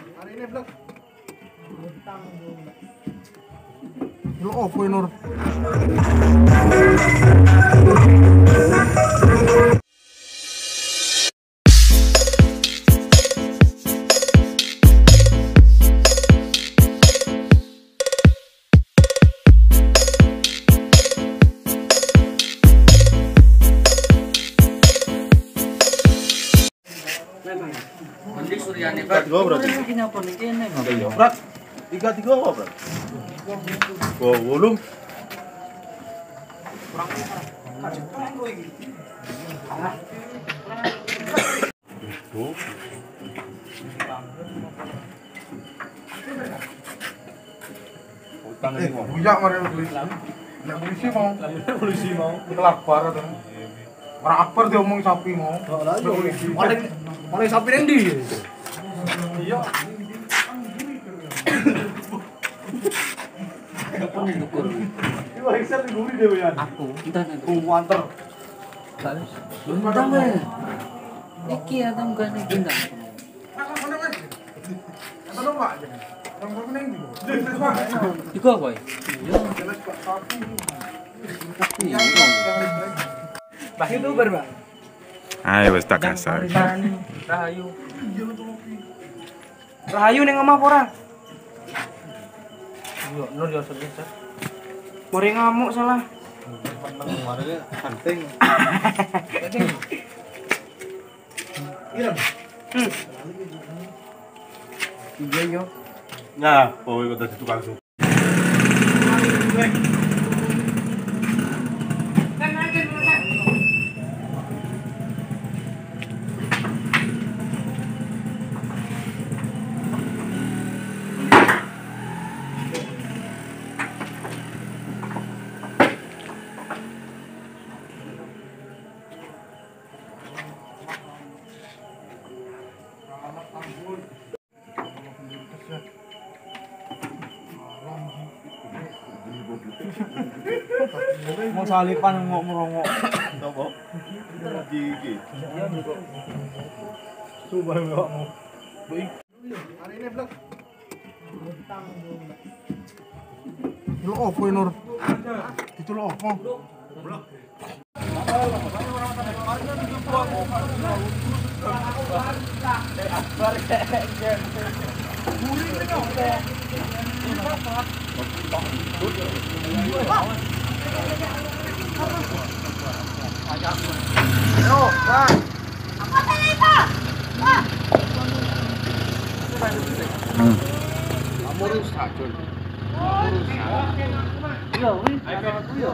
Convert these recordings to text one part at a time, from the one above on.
Hari ini vlog. Lu opo Nur? Tiga tiga berarti. Iya. Berat. Tiga tiga apa? Wow, belum. Utang ini mau. Mari polisi. Nek polisi mau. Polisi mau. Atau. Omong sapi mau. Paling paling sapi yang Iya. Ukur. Itu headset di guri dewe ya. Aku, entar nek Ku anter. Entar wae. Iki ada enggak nek enggak. Mana wes? Kata dong Pak. Orang berapa ning ndi? Iku apa? Iya. Jelas Pak Pak. YouTuber, Pak. Ayo wis tak kasar. Rahayu. Rahayu ning omah apa ora? Yo, nur yo sedih. Mari ngamuk salah. Kemarin hunting. Iya yo. Nah, ikut dari tukang sup. mau salipan mau merongok. Coba gigi coba enggak mau. Hari ini blok. lu opo nur? Itu lu opo? Vlog 哟，来！我看见了，哇！有，还有没有？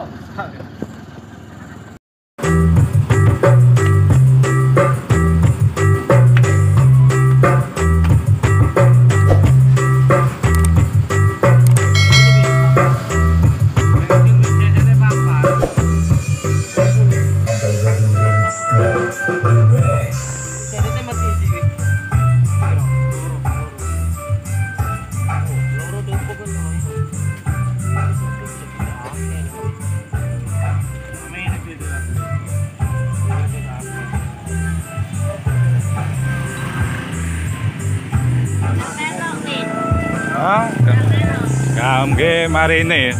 Ah, Kamge marine.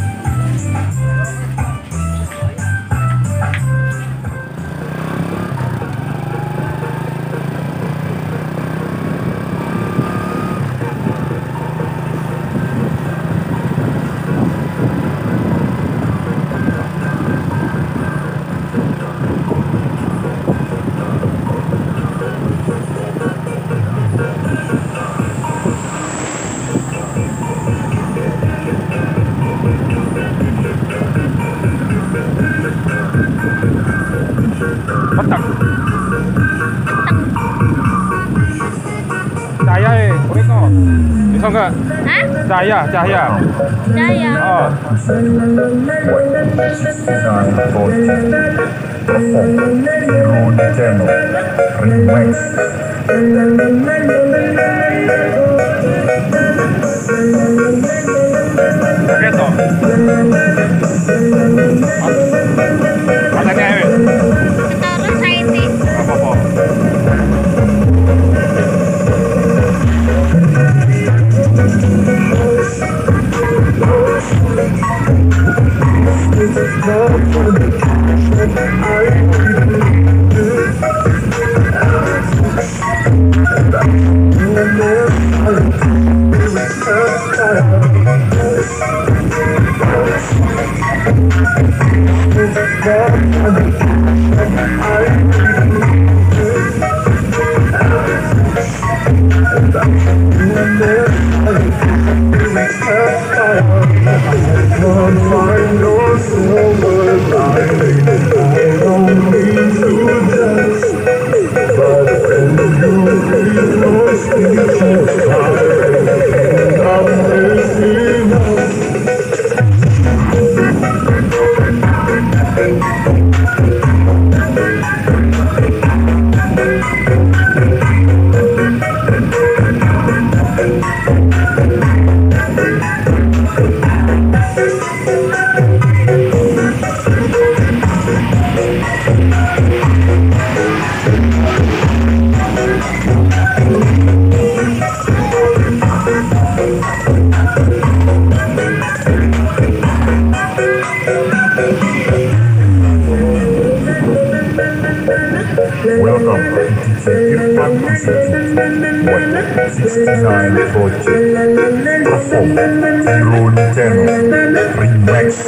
Cahaya, cahaya. Jaya. Oh. Oke love Welcome to TTV 86 669 Channel. Remix.